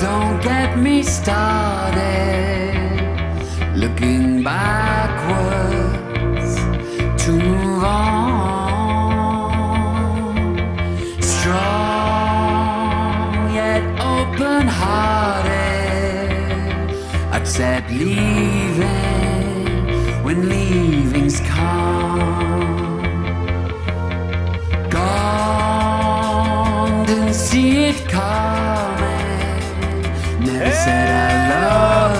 don't get me started. Looking backwards to move on. Strong yet open hearted. Accept leaving when leavings come. Gone, didn't see it coming. Never hey. said I love